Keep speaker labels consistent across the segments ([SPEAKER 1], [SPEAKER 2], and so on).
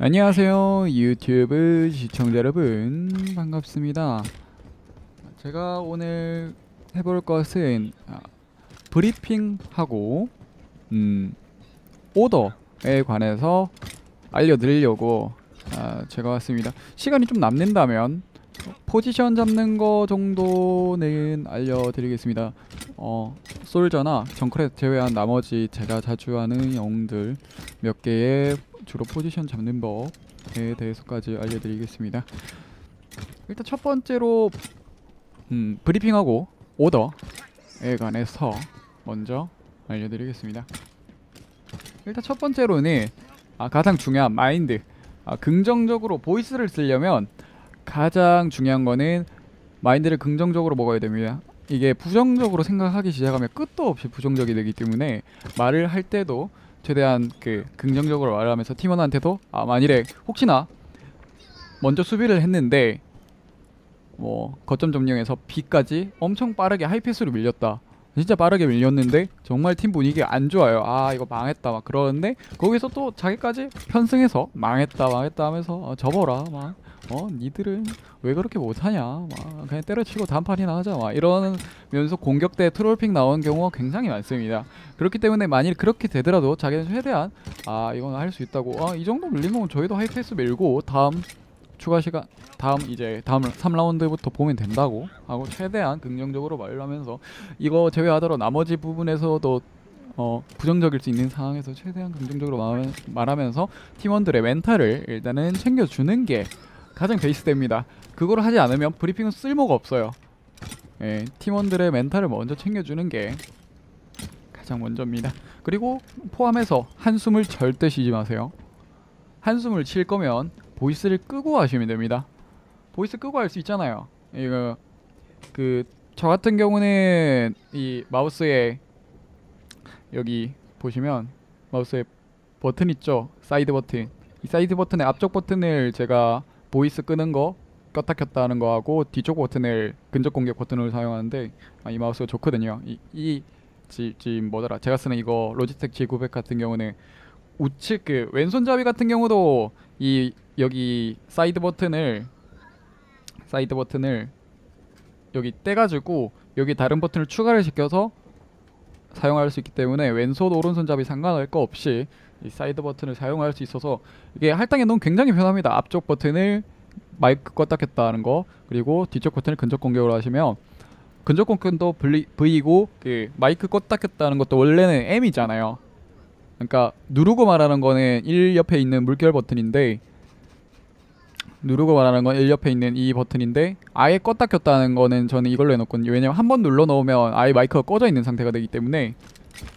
[SPEAKER 1] 안녕하세요 유튜브 시청자 여러분. 반갑습니다. 제가 오늘 해볼 것은 아, 브리핑하고 음, 오더에 관해서 알려드리려고 아, 제가 왔습니다. 시간이 좀 남는다면 포지션 잡는 거 정도는 알려드리겠습니다. 어, 솔저나 정크렛 제외한 나머지 제가 자주 하는 영웅들 몇 개의 주로 포지션 잡는 법에 대해서까지 알려드리겠습니다. 일단 첫 번째로 음, 브리핑하고 오더에 관해서 먼저 알려드리겠습니다. 일단 첫 번째로는 아, 가장 중요한 마인드. 아, 긍정적으로 보이스를 쓰려면 가장 중요한 거는 마인드를 긍정적으로 먹어야 됩니다. 이게 부정적으로 생각하기 시작하면 끝도 없이 부정적이 되기 때문에 말을 할 때도 최대한 그 긍정적으로 말하면서 팀원한테도 아 만일에 혹시나 먼저 수비를 했는데 뭐 거점 점령에서 B까지 엄청 빠르게 하이패스로 밀렸다. 진짜 빠르게 밀렸는데 정말 팀 분위기 안 좋아요. 아 이거 망했다 막 그러는데 거기서 또 자기까지 편승해서 망했다 망했다 하면서 어, 접어라 막 어 니들은 왜 그렇게 못하냐? 막 그냥 때려치고 다음 판이나 하자. 막 이러면서 공격 때 트롤픽 나오는 경우가 굉장히 많습니다. 그렇기 때문에 만일 그렇게 되더라도 자기는 최대한 아 이건 할 수 있다고. 아이 정도 밀린 거면 저희도 하이패스 밀고 다음 추가 시간 다음 이제 다음 3라운드부터 보면 된다고 하고 최대한 긍정적으로 말을 하면서 이거 제외하더라도 나머지 부분에서도 어 부정적일 수 있는 상황에서 최대한 긍정적으로 말, 말하면서 팀원들의 멘탈을 일단은 챙겨주는 게 가장 베이스됩니다. 그걸 하지 않으면 브리핑은 쓸모가 없어요. 예, 팀원들의 멘탈을 먼저 챙겨주는 게 가장 먼저입니다. 그리고 포함해서 한숨을 절대 쉬지 마세요. 한숨을 쉴 거면 voice를 끄고 하시면 됩니다. voice 끄고 할 수 있잖아요. 이거 그 저 같은 경우는 이 마우스에 여기 보시면 마우스에 버튼 있죠. 사이드 버튼. 이 사이드 버튼의 앞쪽 버튼을 제가 voice 끄는 거 껐다 켰다 하는 거 하고 뒤쪽 버튼을 근접 공격 버튼을 사용하는데 아, 이 마우스가 좋거든요. 이, 이 지, 지금 뭐더라? 제가 쓰는 이거 로지텍 G900 같은 경우는 우측 그 왼손잡이 같은 경우도 이 여기 사이드 버튼을 사이드 버튼을 여기 떼가지고 여기 다른 버튼을 추가를 시켜서 사용할 수 있기 때문에 왼손 오른손잡이 상관할 거 없이 이 사이드 버튼을 사용할 수 있어서 이게 할당에 놓으면 굉장히 편합니다. 앞쪽 버튼을 마이크 껐다 켰다 하는 거 그리고 뒤쪽 버튼을 근접 공격으로 하시면 근접 공격도 V고 그 마이크 껐다 켰다 하는 것도 원래는 M이잖아요. 그러니까 누르고 말하는 거는 1 옆에 있는 물결 버튼인데 누르고 말하는 건 1 옆에 있는 이 버튼인데 아예 껐다 켰다 하는 거는 저는 이걸로 해놓거든요. 왜냐면 한 번 눌러 놓으면 아예 마이크가 꺼져 있는 상태가 되기 때문에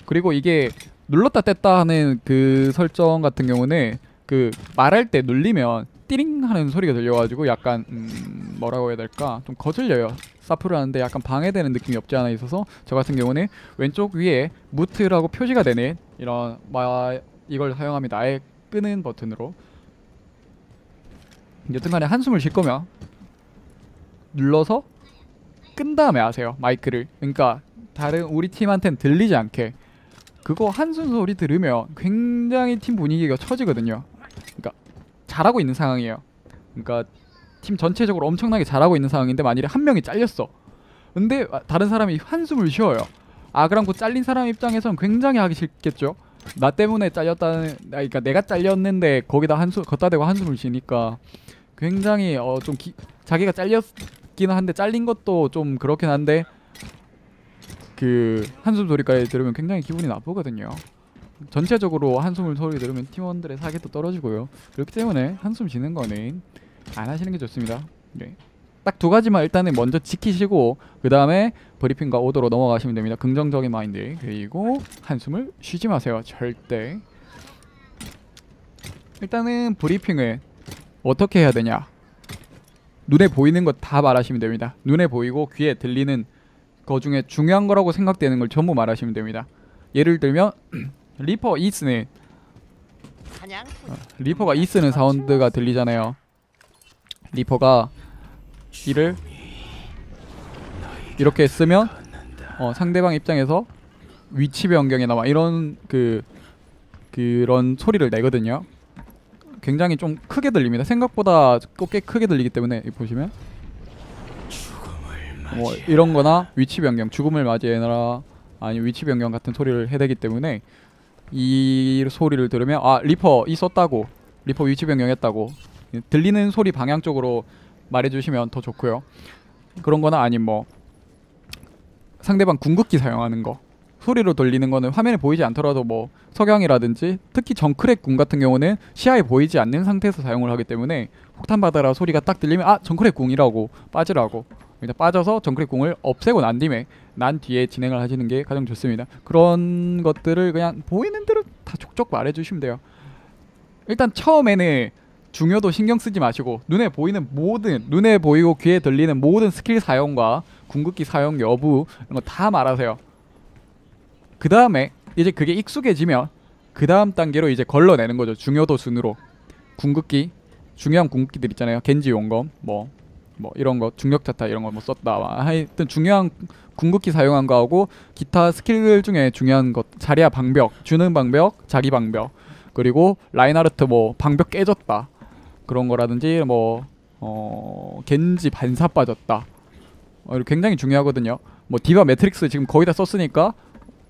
[SPEAKER 1] 그리고 이게 눌렀다 뗐다 하는 그 설정 같은 경우는 그 말할 때 눌리면 띠링 하는 소리가 들려가지고 약간 음 뭐라고 해야 될까? 좀 거슬려요. 사프를 하는데 약간 방해되는 느낌이 없지 않아 있어서 저 같은 경우는 왼쪽 위에 무트라고 표시가 되는 이런 마 이걸 사용합니다. 아예 끄는 버튼으로. 여튼간에 한숨을 쉴 거면 눌러서 끈 다음에 하세요. 마이크를. 그러니까 다른 우리 팀한테는 들리지 않게 그거 한숨 소리 들으면 굉장히 팀 분위기가 처지거든요. 그러니까 잘하고 있는 상황이에요. 그러니까 팀 전체적으로 엄청나게 잘하고 있는 상황인데 만일에 한 명이 잘렸어. 근데 다른 사람이 한숨을 쉬어요. 아 그럼 그 잘린 사람 입장에선 굉장히 하기 싫겠죠. 나 때문에 잘렸다는 그러니까 내가 잘렸는데 거기다 한숨 걷다 대고 한숨을 쉬니까 굉장히 어 좀 자기가 잘렸기는 한데 잘린 것도 좀 그렇긴 한데 그 한숨 소리까지 들으면 굉장히 기분이 나쁘거든요. 전체적으로 한숨을 소리 들으면 팀원들의 사기도 떨어지고요. 그렇기 때문에 한숨 쉬는 거는 안 하시는 게 좋습니다. 네. 딱 두 가지만 일단은 먼저 지키시고 그 다음에 브리핑과 오더로 넘어가시면 됩니다. 긍정적인 마인드 그리고 한숨을 쉬지 마세요. 절대. 일단은 브리핑을 어떻게 해야 되냐? 눈에 보이는 것 다 말하시면 됩니다. 눈에 보이고 귀에 들리는 그 중에 중요한 거라고 생각되는 걸 전부 말하시면 됩니다. 예를 들면 리퍼 E 쓰는 어, 리퍼가 E 쓰는 사운드가 들리잖아요. 리퍼가 E를 이렇게 쓰면 어, 상대방 입장에서 위치 변경이나 막 이런 그 그런 소리를 내거든요. 굉장히 좀 크게 들립니다. 생각보다 꽤 크게 들리기 때문에 보시면 뭐 이런 거나 위치 변경, 죽음을 맞이해라 아니 위치 변경 같은 소리를 해대기 때문에 이 소리를 들으면 아 리퍼 있었다고 리퍼 위치 변경했다고 들리는 소리 방향 쪽으로 말해주시면 더 좋고요. 그런 거나 아님 뭐 상대방 궁극기 사용하는 거 소리로 돌리는 거는 화면에 보이지 않더라도 뭐 석양이라든지 특히 정크랙 궁 같은 경우는 시야에 보이지 않는 상태에서 사용을 하기 때문에 폭탄 받아라 소리가 딱 들리면 아 정크랙 궁이라고 빠지라고 일단 빠져서 정크랙 궁을 없애고 난 뒤에 난 뒤에 진행을 하시는 게 가장 좋습니다. 그런 것들을 그냥 보이는 대로 다 족족 말해주시면 돼요. 일단 처음에는 중요도 신경 쓰지 마시고 눈에 보이는 모든 눈에 보이고 귀에 들리는 모든 스킬 사용과 궁극기 사용 여부 이런 거 다 말하세요. 그 다음에 이제 그게 익숙해지면 그 다음 단계로 이제 걸러내는 거죠. 중요도 순으로 궁극기 중요한 궁극기들 있잖아요. 겐지 용검 뭐 뭐 이런 거 중력 자탄 이런 거 뭐 썼다. 와 하여튼 중요한 궁극기 사용한 거하고 기타 스킬 중에 중요한 것 자리야 방벽 주는 방벽 자기 방벽. 그리고 라인하르트 뭐 방벽 깨졌다. 그런 거라든지 뭐 어, 겐지 반사 빠졌다. 어, 굉장히 중요하거든요. 뭐 디바 매트릭스 지금 거의 다 썼으니까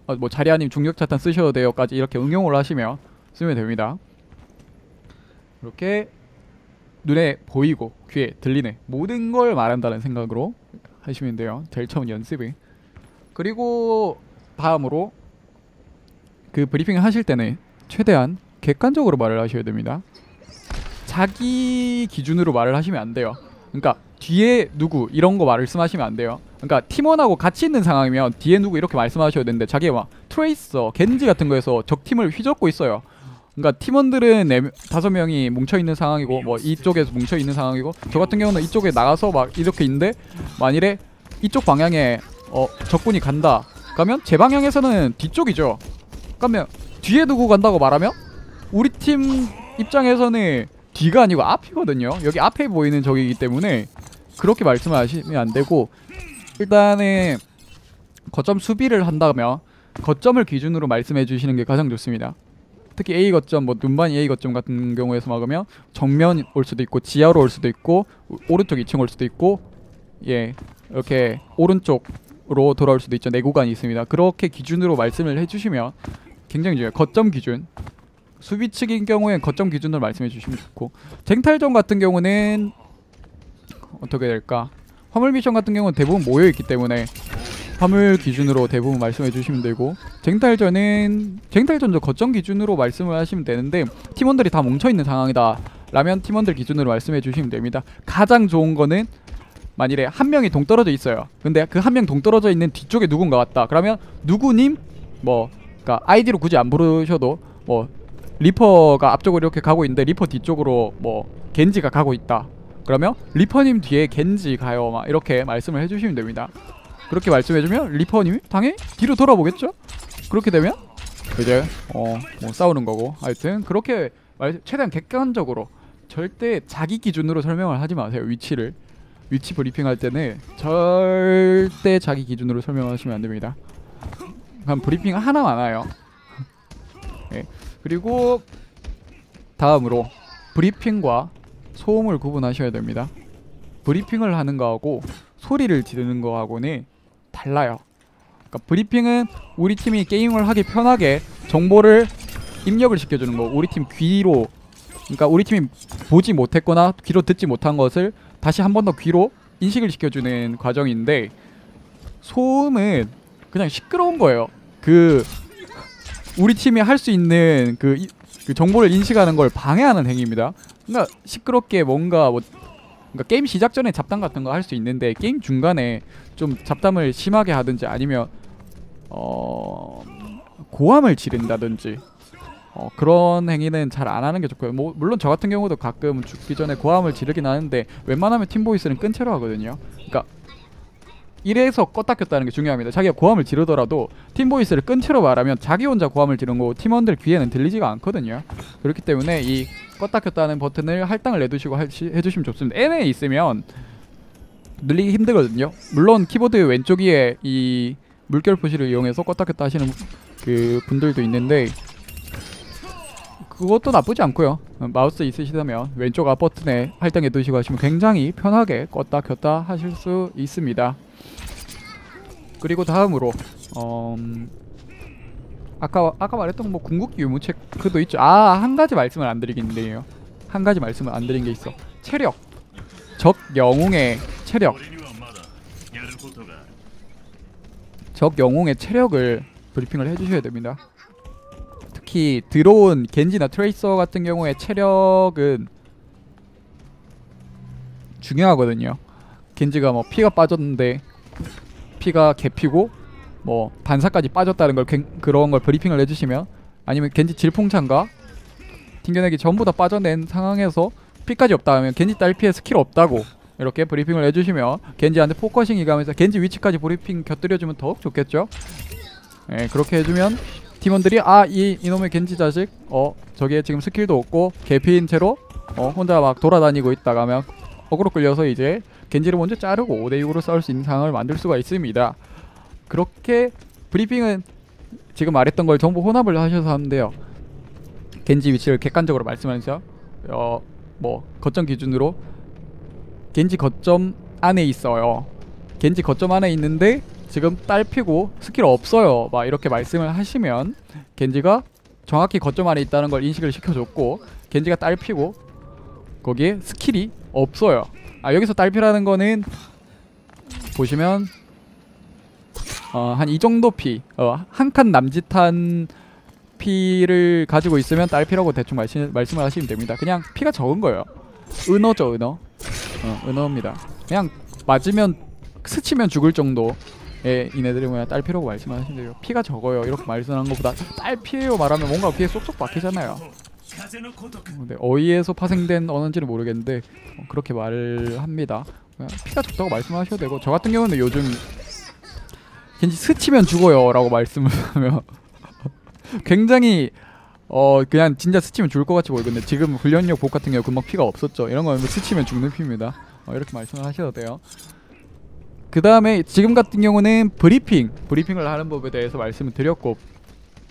[SPEAKER 1] 어, 뭐 자리야님 중력 자탄 쓰셔도 돼요까지 이렇게 응용을 하시면 쓰면 됩니다. 이렇게 눈에 보이고 귀에 들리는 모든 걸 말한다는 생각으로 하시면 돼요. 제일 처음 연습이. 그리고 다음으로 그 브리핑을 하실 때는 최대한 객관적으로 말을 하셔야 됩니다. 자기 기준으로 말을 하시면 안 돼요. 그러니까 뒤에 누구 이런 거 말씀하시면 안 돼요. 그러니까 팀원하고 같이 있는 상황이면 뒤에 누구 이렇게 말씀하셔야 되는데 자기가 막 트레이서, 겐지 같은 거에서 적 팀을 휘젓고 있어요. 그러니까 팀원들은 네, 명- 다섯 명이 뭉쳐 있는 상황이고 뭐 이쪽에서 뭉쳐 있는 상황이고 저 같은 경우는 이쪽에 나가서 막 이렇게 있는데 만일에 이쪽 방향에 어 적군이 간다. 그러면 제 방향에서는 뒤쪽이죠. 그러면 뒤에 두고 간다고 말하면 우리 팀 입장에서는 뒤가 아니고 앞이거든요. 여기 앞에 보이는 적이기 때문에 그렇게 말씀하시면 안 되고 일단은 거점 수비를 한다면 거점을 기준으로 말씀해 주시는 게 가장 좋습니다. 특히 A 거점 뭐 눈반이 A 거점 같은 경우에서 막으면 정면 올 수도 있고 지하로 올 수도 있고 오- 오른쪽 2층 올 수도 있고 예 이렇게 오른쪽으로 돌아올 수도 있죠. 내 구간이 있습니다. 그렇게 기준으로 말씀을 해주시면 굉장히 중요해요. 거점 기준. 수비 측인 경우엔 거점 기준으로 말씀해 주시면 좋고. 쟁탈전 같은 경우는 어떻게 될까? 화물 미션 같은 경우는 대부분 모여 있기 때문에 화물 기준으로 대부분 말씀해 주시면 되고 쟁탈전은 쟁탈전도 거점 기준으로 말씀을 하시면 되는데 팀원들이 다 뭉쳐 있는 상황이다 라면 팀원들 기준으로 말씀해 주시면 됩니다. 가장 좋은 거는 만일에 한 명이 동떨어져 있어요. 근데 그 한 명 동떨어져 있는 뒤쪽에 누군가 왔다. 그러면 누구님? 뭐 그러니까 아이디로 굳이 안 부르셔도 뭐 리퍼가 앞쪽으로 이렇게 가고 있는데 리퍼 뒤쪽으로 뭐 겐지가 가고 있다. 그러면 리퍼님 뒤에 겐지 가요. 막 이렇게 말씀을 해주시면 됩니다 그렇게 말씀해주면 리퍼님이 당연히 뒤로 돌아보겠죠? 그렇게 되면 이제 어 뭐 싸우는 거고 하여튼 그렇게 말, 최대한 객관적으로 절대 자기 기준으로 설명을 하지 마세요 위치를 위치 브리핑 할 때는 절대 자기 기준으로 설명하시면 안 됩니다. 그럼 브리핑 하나 많아요. 네. 그리고 다음으로 브리핑과 소음을 구분하셔야 됩니다. 브리핑을 하는 거하고 소리를 지르는 거하고는 달라요. 그러니까 브리핑은 우리 팀이 게임을 하기 편하게 정보를 입력을 시켜주는 거. 우리 팀 귀로 그러니까 우리 팀이 보지 못했거나 귀로 듣지 못한 것을 다시 한 번 더 귀로 인식을 시켜주는 과정인데 소음은 그냥 시끄러운 거예요. 그 우리 팀이 할 수 있는 그, 이- 그 정보를 인식하는 걸 방해하는 행위입니다. 그러니까 시끄럽게 뭔가 뭐 그러니까 게임 시작 전에 잡담 같은 거 할 수 있는데 게임 중간에 좀 잡담을 심하게 하든지 아니면 어 고함을 지른다든지 어, 그런 행위는 잘 안 하는 게 좋고요. 뭐, 물론 저 같은 경우도 가끔 죽기 전에 고함을 지르긴 하는데 웬만하면 팀보이스는 끈 채로 하거든요. 그러니까 이래서 껐다 켰다는 게 중요합니다. 자기가 고함을 지르더라도 팀보이스를 끈 채로 말하면 자기 혼자 고함을 지른 거고 팀원들 귀에는 들리지가 않거든요. 그렇기 때문에 이 껐다 켰다는 버튼을 할당을 내두시고 하시, 해주시면 좋습니다. N에 있으면 늘리기 힘들거든요. 물론 키보드 왼쪽 위에 이 물결 표시를 이용해서 껐다 켰다 하시는 그 분들도 있는데 그것도 나쁘지 않고요. 어, 마우스 있으시다면 왼쪽 앞 버튼에 할당해 두시고 하시면 굉장히 편하게 껐다 켰다 하실 수 있습니다. 그리고 다음으로 어, 음, 아까 아까 말했던 뭐 궁극기 유무책 그도 있죠. 아 한 가지 말씀을 안 드리겠네요. 한 가지 말씀을 안 드린 게 있어. 체력. 적 영웅의 체력. 적 영웅의 체력을 브리핑을 해주셔야 됩니다. 특히 들어온 겐지나 트레이서 같은 경우에 체력은 중요하거든요. 겐지가 뭐 피가 빠졌는데 피가 개피고 뭐 반사까지 빠졌다는 걸 갱- 그런 걸 브리핑을 해주시면 아니면 겐지 질풍참과 튕겨내기 전부 다 빠져낸 상황에서 피까지 없다 하면 겐지 딸피에 스킬 없다고 이렇게 브리핑을 해주시면 겐지한테 focusing이 가면서 겐지 위치까지 브리핑 곁들여주면 더욱 좋겠죠. 예, 그렇게 해주면 팀원들이 아 이 이놈의 겐지 자식 어 저게 지금 스킬도 없고 개피인 채로 어 혼자 막 돌아다니고 있다가 하면 어그로 끌려서 이제 겐지를 먼저 자르고 5대6으로 싸울 수 있는 상황을 만들 수가 있습니다. 그렇게 브리핑은 지금 말했던 걸 전부 혼합을 하셔서 하는데요. 겐지 위치를 객관적으로 말씀하셔서 어 뭐 거점 기준으로 겐지 거점 안에 있어요. 겐지 거점 안에 있는데 지금 딸피고 스킬 없어요. 막 이렇게 말씀을 하시면 겐지가 정확히 거점 안에 있다는 걸 인식을 시켜줬고 겐지가 딸피고 거기에 스킬이 없어요. 아 여기서 딸피라는 거는 보시면 어, 한 이 정도 피, 어, 한 칸 남짓한 피를 가지고 있으면 딸 피라고 대충 말시, 말씀을 하시면 됩니다. 그냥 피가 적은 거예요. 은어죠, 은어. 어, 은어입니다. 그냥 맞으면 스치면 죽을 정도. 예, 이네들이 뭐야 딸 피라고 말씀하시면 돼요. 피가 적어요. 이렇게 말씀한 것보다 딸피에요 말하면 뭔가 귀에 쏙쏙 박히잖아요. 근데 어이에서 파생된 언어인지는 모르겠는데 어, 그렇게 말합니다 피가 적다고 말씀하셔도 되고 저 같은 경우는 요즘 겐지 스치면 죽어요 라고 말씀을 하면 굉장히 어 그냥 진짜 스치면 죽을 것 같이 보이는데 지금 훈련력 복 같은 경우 금방 피가 없었죠. 이런 거는 뭐 스치면 죽는 피입니다. 어, 이렇게 말씀을 하셔도 돼요. 그 다음에 지금 같은 경우는 브리핑 브리핑을 하는 법에 대해서 말씀을 드렸고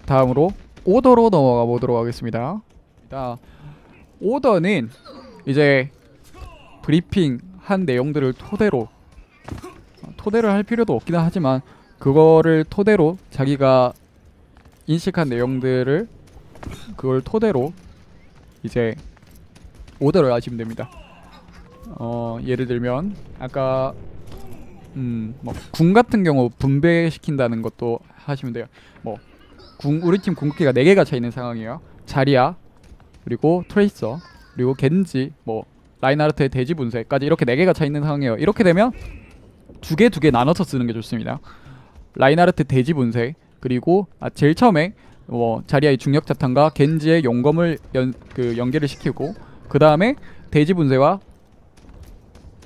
[SPEAKER 1] 다음으로 오더로 넘어가 보도록 하겠습니다. 자, 오더는 이제 브리핑 한 내용들을 토대로 어, 토대를 할 필요도 없긴 하지만 그거를 토대로 자기가 인식한 내용들을 그걸 토대로 이제 오더를 하시면 됩니다. 어 예를 들면 아까 음 뭐궁 같은 경우 분배시킨다는 것도 하시면 돼요. 뭐 궁 우리 팀 궁극기가 4개가 차 있는 상황이에요. 자리야 그리고 트레이서 그리고 겐지 뭐 라인하르트의 대지 분쇄까지 이렇게 4개가 차 있는 상황이에요. 이렇게 되면 두 개 두 개 나눠서 쓰는 게 좋습니다. 라인하르트 대지 분쇄 그리고 아 제일 처음에 뭐 자리아의 중력 자탄과 겐지의 용검을 연 그 연계를 시키고 그 다음에 대지 분쇄와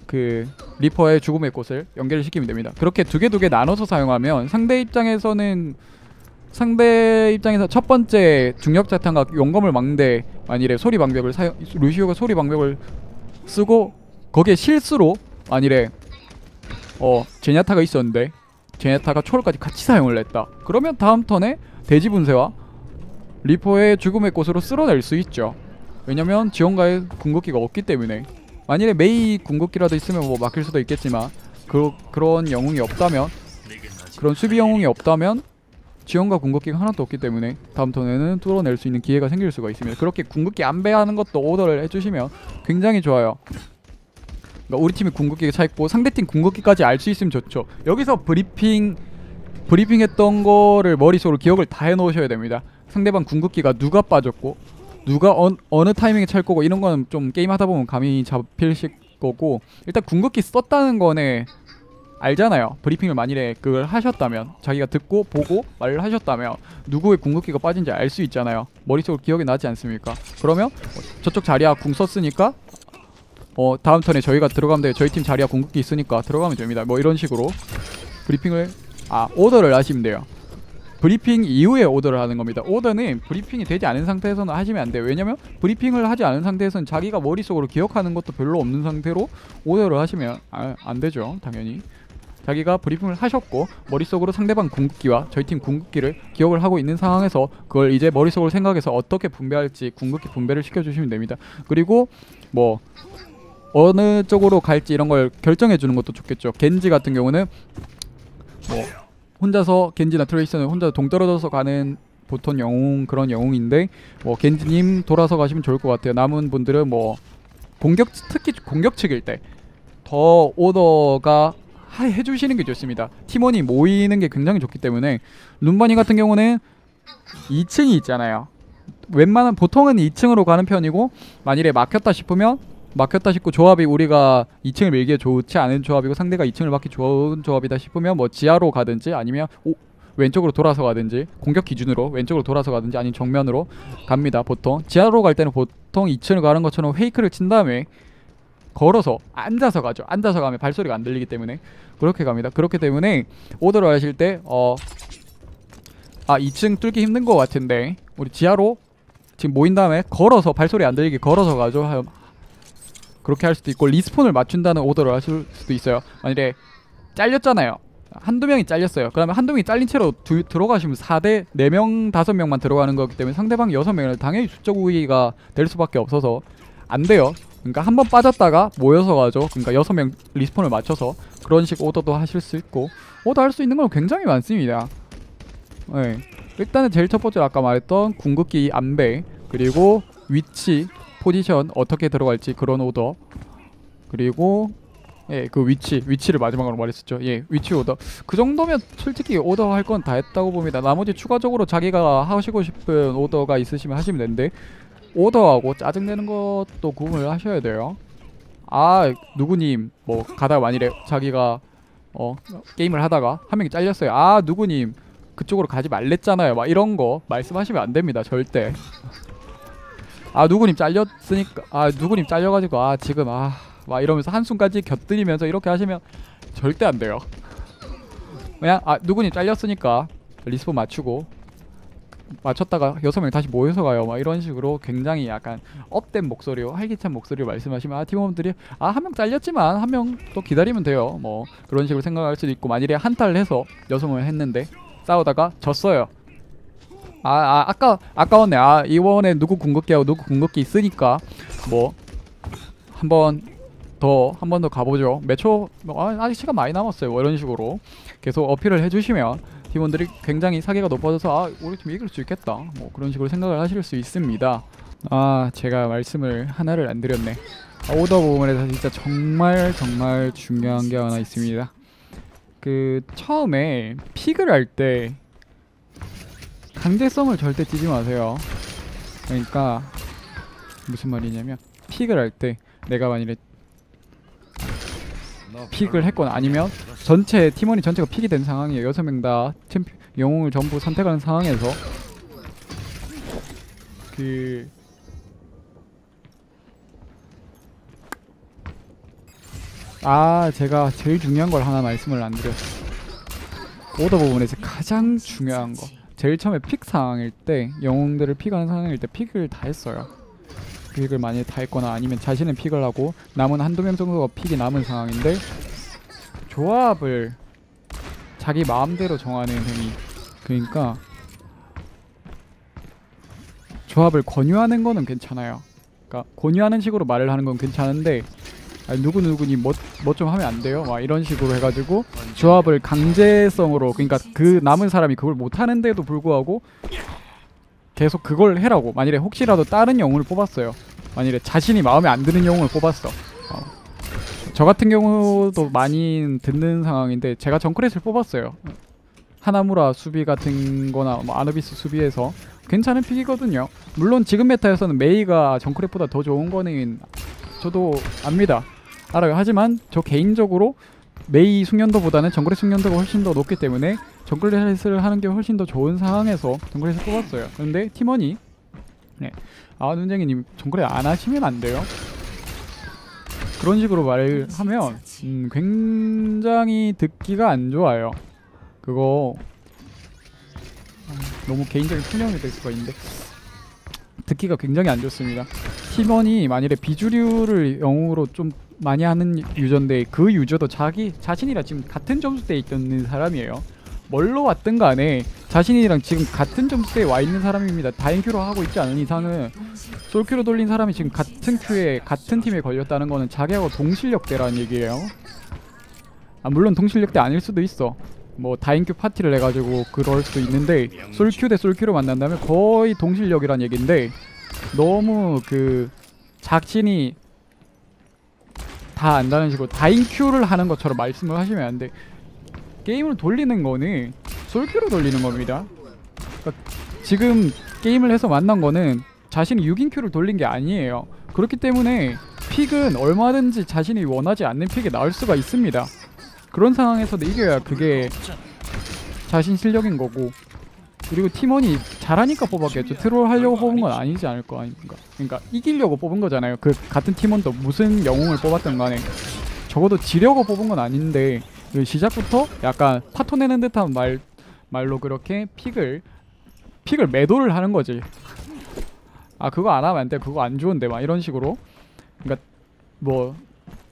[SPEAKER 1] 그 리퍼의 죽음의 꽃을 연결을 시키면 됩니다. 그렇게 두 개 두 개 나눠서 사용하면 상대 입장에서는 상대 입장에서 첫 번째 중력 자탄과 용검을 막는데 만일에 소리 방벽을 사용 루시오가 소리 방벽을 쓰고 거기에 실수로 만일에 어 제냐타가 있었는데 제냐타가 초월까지 같이 사용을 했다. 그러면 다음 턴에 대지 분쇄와 리퍼의 죽음의 꽃으로 쓸어낼 수 있죠. 왜냐면 지원가의 궁극기가 없기 때문에 만일에 메이 궁극기라도 있으면 뭐 막힐 수도 있겠지만 그, 그런 영웅이 없다면 그런 수비 영웅이 없다면 지원가 궁극기가 하나도 없기 때문에 다음 턴에는 뚫어낼 수 있는 기회가 생길 수가 있습니다. 그렇게 궁극기 안배하는 것도 오더를 해주시면 굉장히 좋아요. 그러니까 우리 팀이 궁극기가 차 있고 상대팀 궁극기까지 알 수 있으면 좋죠. 여기서 브리핑 브리핑했던 거를 머릿속으로 기억을 다 해놓으셔야 됩니다. 상대방 궁극기가 누가 빠졌고 누가 어, 어느 타이밍에 찰 거고 이런 거는 좀 게임 하다 보면 감이 잡힐 거고 일단 궁극기 썼다는 거는 알잖아요. 브리핑을 만일에 그걸 하셨다면 자기가 듣고 보고 말을 하셨다면 누구의 궁극기가 빠진지 알 수 있잖아요. 머릿속으로 기억이 나지 않습니까? 그러면 어, 저쪽 자리야 궁 썼으니까 어 다음 턴에 저희가 들어가면 돼요. 저희 팀 자리야 궁극기 있으니까 들어가면 됩니다. 뭐 이런 식으로 브리핑을 아 오더를 하시면 돼요. 브리핑 이후에 오더를 하는 겁니다. 오더는 브리핑이 되지 않은 상태에서는 하시면 안 돼요. 왜냐면 브리핑을 하지 않은 상태에서는 자기가 머릿속으로 기억하는 것도 별로 없는 상태로 오더를 하시면 아, 안 되죠. 당연히. 자기가 브리핑을 하셨고 머릿속으로 상대방 궁극기와 저희 팀 궁극기를 기억을 하고 있는 상황에서 그걸 이제 머릿속으로 생각해서 어떻게 분배할지 궁극기 분배를 시켜주시면 됩니다. 그리고 뭐 어느 쪽으로 갈지 이런 걸 결정해 주는 것도 좋겠죠. 겐지 같은 경우는 뭐 혼자서 겐지나 트레이서는 혼자 동떨어져서 가는 보통 영웅 그런 영웅인데 뭐 겐지님 돌아서 가시면 좋을 것 같아요. 남은 분들은 뭐 공격 특히 공격 측일 때 더 오더가 하- 해주시는 게 좋습니다. 팀원이 모이는 게 굉장히 좋기 때문에 룸바니 같은 경우는 2층이 있잖아요. 웬만한 보통은 2층으로 가는 편이고 만일에 막혔다 싶으면 막혔다 싶고 조합이 우리가 2층을 밀기에 좋지 않은 조합이고 상대가 2층을 막기 좋은 조합이다 싶으면 뭐 지하로 가든지 아니면 오, 왼쪽으로 돌아서 가든지 공격 기준으로 왼쪽으로 돌아서 가든지 아니면 정면으로 갑니다 보통. 지하로 갈 때는 보통 2층을 가는 것처럼 페이크를 친 다음에 걸어서 앉아서 가죠. 앉아서 가면 발소리가 안 들리기 때문에 그렇게 갑니다. 그렇기 때문에 오더를 하실 때어 아 2층 뚫기 힘든 것 같은데 우리 지하로 지금 모인 다음에 걸어서 발소리 안 들리게 걸어서 가죠. 하- 그렇게 할 수도 있고 리스폰을 맞춘다는 오더를 하실 수도 있어요. 만일에 잘렸잖아요. 한두 명이 잘렸어요. 그러면 한두 명이 잘린 채로 두, 들어가시면 4대 4명 5명만 들어가는 거기 때문에 상대방 6명을 당연히 수적 우위가 될 수밖에 없어서 안 돼요. 그러니까 한 번 빠졌다가 모여서 가죠. 그러니까 6명 respawn을 맞춰서 그런 식 오더도 하실 수 있고 오더 할 수 있는 건 굉장히 많습니다. 네. 일단은 제일 첫 번째 아까 말했던 궁극기 안배 그리고 위치 포지션 어떻게 들어갈지 그런 오더 그리고 예 그 위치 위치를 마지막으로 말했었죠 예 위치 오더 그 정도면 솔직히 오더 할 건 다 했다고 봅니다 나머지 추가적으로 자기가 하시고 싶은 오더가 있으시면 하시면 되는데 오더하고 짜증내는 것도 구분을 하셔야 돼요 아 누구님 뭐 가다가 만일에 자기가 어 게임을 하다가 한 명이 잘렸어요 아 누구님 그쪽으로 가지 말랬잖아요. 막 이런 거 말씀하시면 안 됩니다. 절대. 아 누구님 잘렸으니까 아 누구님 잘려가지고 아 지금 아 막 이러면서 한숨까지 곁들이면서 이렇게 하시면 절대 안 돼요. 그냥 아 누구님 잘렸으니까 respawn 맞추고 맞췄다가 여섯 명 다시 모여서 가요. 막 이런 식으로 굉장히 약간 up된 목소리로 활기찬 목소리로 말씀하시면 아 팀원들이 아 한 명 잘렸지만 한 명 또 기다리면 돼요. 뭐 그런 식으로 생각할 수도 있고 만일에 한타를 해서 여섯 명을 했는데 싸우다가 졌어요. 아, 아 아까 아까웠네. 아 이번에 누구 궁극기하고 누구 궁극기 있으니까 뭐 한번 더 한 번 더 가보죠. 몇초 아, 아직 시간 많이 남았어요. 뭐 이런 식으로 계속 어필을 해주시면 팀원들이 굉장히 사기가 높아져서 아 우리 팀 이길 수 있겠다. 뭐 그런 식으로 생각을 하실 수 있습니다. 아 제가 말씀을 하나를 안 드렸네. 아, 오더 부분에서 진짜 정말 정말 중요한 게 하나 있습니다. 그 처음에 픽을 할때 강제성을 절대 띄지 마세요. 그러니까 무슨 말이냐면 픽을 할 때 내가 만일에 pick을 했거나 아니면 전체 팀원이 전체가 pick이 된 상황이에요. 여섯 명 다 영웅을 전부 선택하는 상황에서 그 아, 제가 제일 중요한 걸 하나 말씀을 안 드렸어요. 오더 부분에서 가장 중요한 거. 제일 처음에 pick 상황일 때 영웅들을 pick하는 상황일 때 pick을 다 했어요. 픽을 많이 다 했거나 아니면 자신은 픽을 하고 남은 한두 명 정도가 픽이 남은 상황인데 조합을 자기 마음대로 정하는 행위. 그러니까 조합을 권유하는 거는 괜찮아요. 그러니까 권유하는 식으로 말을 하는 건 괜찮은데 아니, 누구 누구니 뭐 뭐 좀 하면 안 돼요. 막 이런 식으로 해가지고 조합을 강제성으로 그러니까 그 남은 사람이 그걸 못 하는데도 불구하고 계속 그걸 해라고. 만일에 혹시라도 다른 영웅을 뽑았어요. 만일에 자신이 마음에 안 드는 영웅을 뽑았어. 어. 저 같은 경우도 많이 듣는 상황인데 제가 정크렛을 뽑았어요. 하나무라 수비 같은 거나 뭐 아누비스 수비에서 괜찮은 픽이거든요. 물론 지금 메타에서는 메이가 정크렛보다 더 좋은 거는 저도 압니다. 알아요. 하지만 저 개인적으로 메이 숙련도보다는 정글의 숙련도가 훨씬 더 높기 때문에 정글렛을 하는 게 훨씬 더 좋은 상황에서 정글렛을 뽑았어요. 그런데 팀원이 네. 아 눈쟁이님 정글렛 안 하시면 안 돼요. 그런 식으로 말을 하면 음, 굉장히 듣기가 안 좋아요. 그거 아, 너무 개인적인 편견이 될 수가 있는데 듣기가 굉장히 안 좋습니다. 팀원이 만일에 비주류를 영웅으로 좀 많이 하는 유저인데 그 유저도 자기 자신이랑 지금 같은 점수대에 있는 사람이에요. 뭘로 왔든 간에 자신이랑 지금 같은 점수대에 와 있는 사람입니다. 다행큐로 하고 있지 않은 이상은 솔큐로 돌린 사람이 지금 같은 큐에 같은 팀에 걸렸다는 거는 자기하고 동실력대라는 얘기예요. 아 물론 동실력대 아닐 수도 있어. 뭐 다인큐 파티를 해가지고 그럴 수도 있는데 솔큐 대 솔큐로 만난다면 거의 동실력이란 얘기인데 너무 그 자신이 다 안다는 식으로 다인큐를 하는 것처럼 말씀을 하시면 안 돼. 게임을 돌리는 거는 솔큐로 돌리는 겁니다. 그러니까 지금 게임을 해서 만난 거는 자신이 6인큐를 돌린 게 아니에요. 그렇기 때문에 픽은 얼마든지 자신이 원하지 않는 픽이 나올 수가 있습니다. 그런 상황에서도 이겨야 그게 자신 실력인 거고 그리고 팀원이 잘하니까 뽑았겠죠. 트롤 하려고 뽑은 건 아니지 않을 거 아닙니까? 그러니까 이기려고 뽑은 거잖아요. 그 같은 팀원도 무슨 영웅을 뽑았든 간에 적어도 지려고 뽑은 건 아닌데 그 시작부터 약간 파토 내는 듯한 말 말로 그렇게 픽을 픽을 매도를 하는 거지. 아 그거 안 하면 안 돼. 그거 안 좋은데 막 이런 식으로. 그러니까 뭐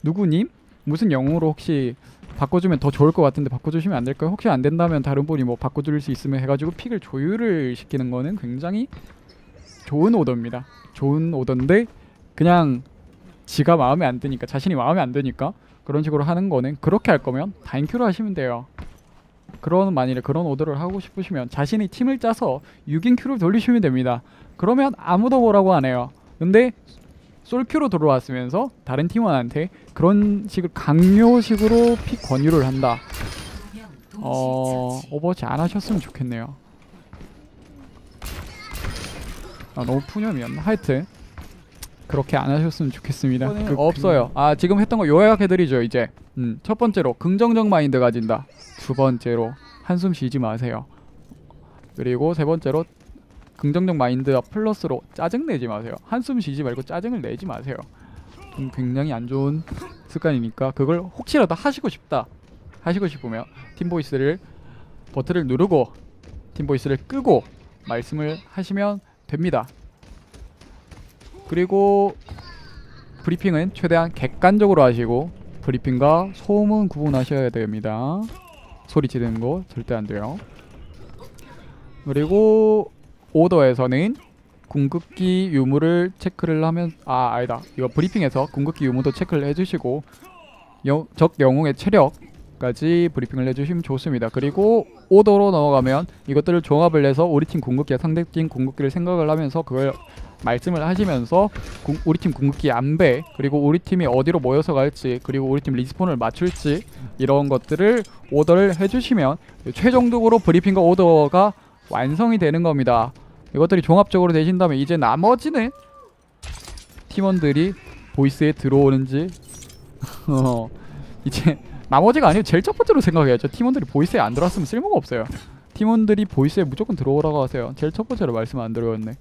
[SPEAKER 1] 누구님 무슨 영웅으로 혹시 바꿔주면 더 좋을 것 같은데 바꿔주시면 안 될까요? 혹시 안 된다면 다른 분이 뭐 바꿔줄 수 있으면 해가지고 픽을 조율을 시키는 거는 굉장히 좋은 오더입니다. 좋은 오더인데 그냥 지가 마음에 안 드니까 자신이 마음에 안 드니까 그런 식으로 하는 거는 그렇게 할 거면 다인큐로 하시면 돼요. 그런 만일에 그런 오더를 하고 싶으시면 자신이 팀을 짜서 6인 큐를 돌리시면 됩니다. 그러면 아무도 뭐라고 안 해요. 근데 솔큐로 들어왔으면서 다른 팀원한테 그런 식으로 강요식으로 pick 권유를 한다. 어 오버워치 안 하셨으면 좋겠네요. 아 너무 푸념이었나? 하여튼 그렇게 안 하셨으면 좋겠습니다. 그, 없어요. 아 지금 했던 거 요약해드리죠 이제. 음, 첫 번째로 긍정적 마인드 가진다. 두 번째로 한숨 쉬지 마세요. 그리고 세 번째로 긍정적 마인드 플러스로 짜증 내지 마세요. 한숨 쉬지 말고 짜증을 내지 마세요. 좀 굉장히 안 좋은 습관이니까 그걸 혹시라도 하시고 싶다 하시고 싶으면 팀보이스를 버튼을 누르고 팀보이스를 끄고 말씀을 하시면 됩니다. 그리고 브리핑은 최대한 객관적으로 하시고 브리핑과 소음은 구분하셔야 됩니다. 소리 지르는 거 절대 안 돼요. 그리고 오더에서는 궁극기 유무를 체크를 하면 아 아니다 이거 브리핑에서 궁극기 유무도 체크를 해주시고 영, 적 영웅의 체력까지 브리핑을 해주시면 좋습니다. 그리고 오더로 넘어가면 이것들을 종합을 해서 우리 팀 궁극기와 상대팀 궁극기를 생각을 하면서 그걸 말씀을 하시면서 궁- 우리 팀 궁극기 안배 그리고 우리 팀이 어디로 모여서 갈지 그리고 우리 팀 리스폰을 맞출지 이런 것들을 오더를 해주시면 최종적으로 브리핑과 오더가 완성이 되는 겁니다. 이것들이 종합적으로 되신다면 이제 나머지는 팀원들이 보이스에 들어오는지 어, 이제 나머지가 아니고 제일 첫 번째로 생각해야죠. 팀원들이 보이스에 안 들어왔으면 쓸모가 없어요. 팀원들이 보이스에 무조건 들어오라고 하세요. 제일 첫 번째로 말씀 안 드렸네.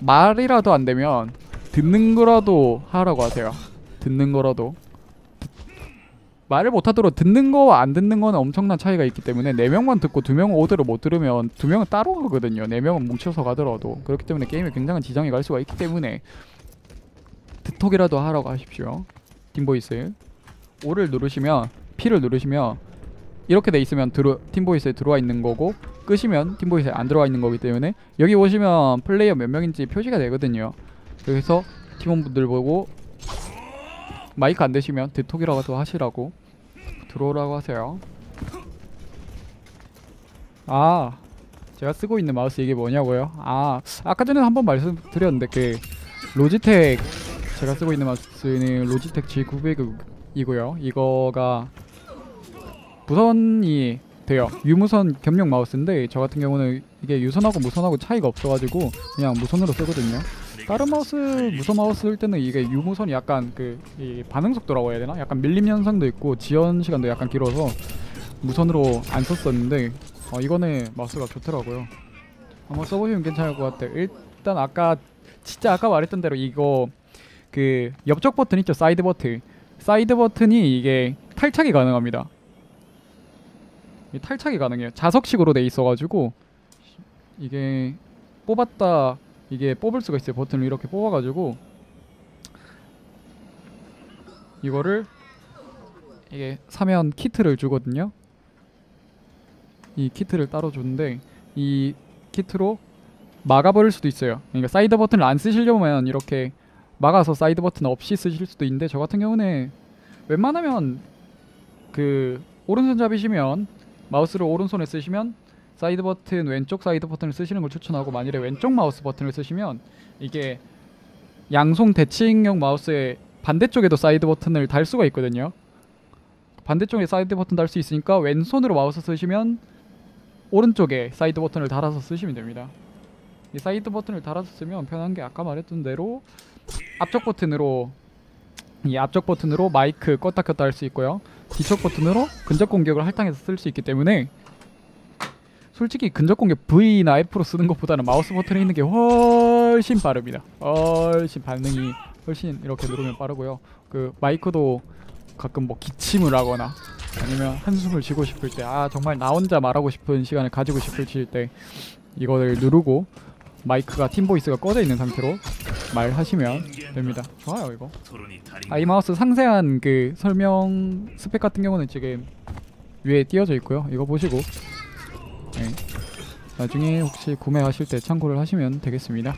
[SPEAKER 1] 말이라도 안 되면 듣는 거라도 하라고 하세요. 듣는 거라도. 말을 못하도록 듣는 거와 안 듣는 거는 엄청난 차이가 있기 때문에 네 명만 듣고 두 명은 오더를 못 들으면 두 명은 따로 가거든요. 네 명은 뭉쳐서 가더라도 그렇기 때문에 게임에 굉장한 지장이 갈 수가 있기 때문에 듣톡이라도 하라고 하십시오. team voice O를 누르시면 P를 누르시면 이렇게 돼 있으면 들어, team voice에 들어와 있는 거고 끄시면 team voice에 안 들어와 있는 거기 때문에 여기 보시면 플레이어 몇 명인지 표시가 되거든요. 그래서 팀원분들 보고 마이크 안 되시면 듣톡이라도 하시라고 들어오라고 하세요. 아 제가 쓰고 있는 마우스 이게 뭐냐고요? 아 아까 전에 한번 말씀드렸는데 그 로지텍 제가 쓰고 있는 마우스는 로지텍 G900이고요. 이거가 무선이 돼요. 유무선 겸용 마우스인데 저 같은 경우는 이게 유선하고 무선하고 차이가 없어가지고 그냥 무선으로 쓰거든요. 다른 마우스 무선 마우스 쓸 때는 이게 유무선이 약간 그이 반응 속도라고 해야 되나? 약간 밀림 현상도 있고 지연 시간도 약간 길어서 무선으로 안 썼었는데 어, 이거는 마우스가 좋더라고요. 한번 써보시면 괜찮을 것 같아요. 일단 아까 진짜 아까 말했던 대로 이거 그 옆쪽 버튼 있죠? 사이드 버튼. 사이드 버튼이 이게 탈착이 가능합니다. 이 탈착이 가능해요. 자석식으로 돼 있어가지고 이게 뽑았다 이게 뽑을 수가 있어요. 버튼을 이렇게 뽑아가지고 이거를 이게 사면 키트를 주거든요. 이 키트를 따로 주는데 이 키트로 막아버릴 수도 있어요. 그러니까 사이드 버튼을 안 쓰시려면 이렇게 막아서 사이드 버튼 없이 쓰실 수도 있는데 저 같은 경우는 웬만하면 그 오른손 잡이시면 마우스를 오른손에 쓰시면 사이드 버튼 왼쪽 사이드 버튼을 쓰시는 걸 추천하고 만일에 왼쪽 마우스 버튼을 쓰시면 이게 양손 대칭형 마우스의 반대쪽에도 사이드 버튼을 달 수가 있거든요. 반대쪽에 사이드 버튼 달 수 있으니까 왼손으로 마우스 쓰시면 오른쪽에 사이드 버튼을 달아서 쓰시면 됩니다. 이 사이드 버튼을 달아서 쓰면 편한 게 아까 말했던 대로 앞쪽 버튼으로 이 앞쪽 버튼으로 마이크 껐다 켰다 할 수 있고요. 뒤쪽 버튼으로 근접 공격을 할당해서 쓸 수 있기 때문에 솔직히 근접 공격 V나 F로 쓰는 것보다는 마우스 버튼에 있는 게 훨씬 빠릅니다. 훨씬 반응이 훨씬 이렇게 누르면 빠르고요. 그 마이크도 가끔 뭐 기침을 하거나 아니면 한숨을 쉬고 싶을 때 아 정말 나 혼자 말하고 싶은 시간을 가지고 싶을 때 이거를 누르고 마이크가 team voice가 꺼져 있는 상태로 말하시면 됩니다. 좋아요 이거. 아, 이 마우스 상세한 그 설명 스펙 같은 경우는 지금 위에 띄어져 있고요. 이거 보시고 네. 나중에 혹시 구매하실 때 참고를 하시면 되겠습니다.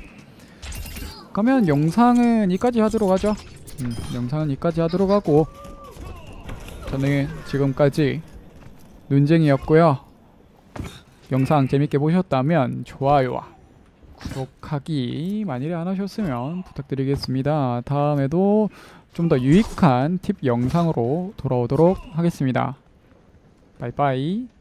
[SPEAKER 1] 그러면 영상은 이까지 하도록 하죠. 음, 영상은 이까지 하도록 하고 저는 지금까지 눈쟁이였고요. 영상 재밌게 보셨다면 좋아요와 구독하기 만일에 안 하셨으면 부탁드리겠습니다. 다음에도 좀 더 유익한 팁 영상으로 돌아오도록 하겠습니다. 바이바이.